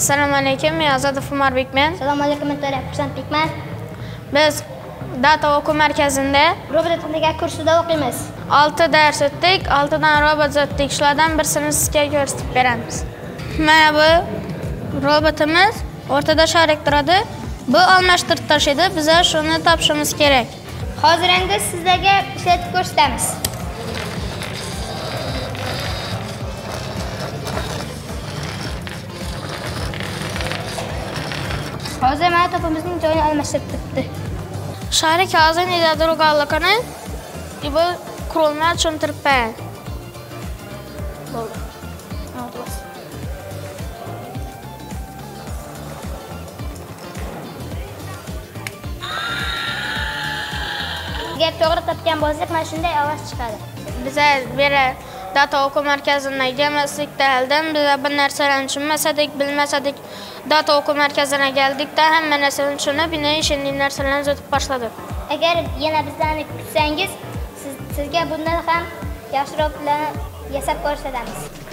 assalomu alaykum men azadov umarbekman assalomu alaykum men xursandbekman biz data o'quv markazida robot texnika kursida o'qiymiz. Olti dars o'tdik oltidan robot zotli ishlardan birsini sizga ko'rsatib beramiz. Mana bu robotimiz o'rtada sharik turadi. Bu almashtirib tashlaydi biza shuni topishimiz kerak. Hozir endi sizlarga ishlatib ko'rsatamiz hozir mana topimizning joyini almashtirib turibdi. Шарик hozir недодругалligini bu qurilma tushuntirib beradi bo'ldi. Agar to'g'ri topgan bo'lsak mana shunday ovoz chiqadi. Biza beri data o'quv markazini kelmaslikda oldin biza bir narsalarni tushunmasadik bilmasadik data o'quv markazina keldikda hamma narsani tushunib ina ishini narsalarni uzatib boshladik agar yana bizlarni kutsangiz siz, sizga bundan ham yaxshiroqlarni yasab ko'rsatamiz.